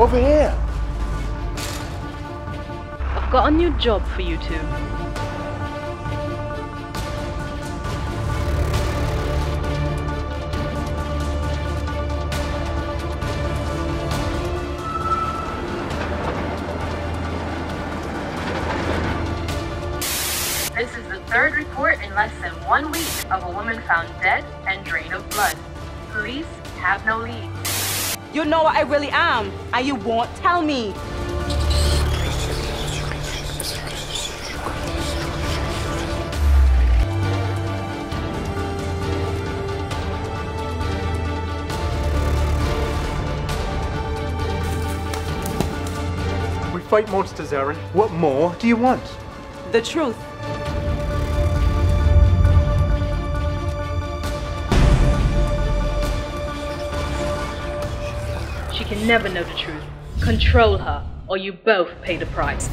Over here. I've got a new job for you two. This is the third report in less than one week of a woman found dead and drained of blood. Police have no leads. You know what I really am, and you won't tell me. We fight monsters, Erin. What more do you want? The truth. She can never know the truth. Control her, or you both pay the price.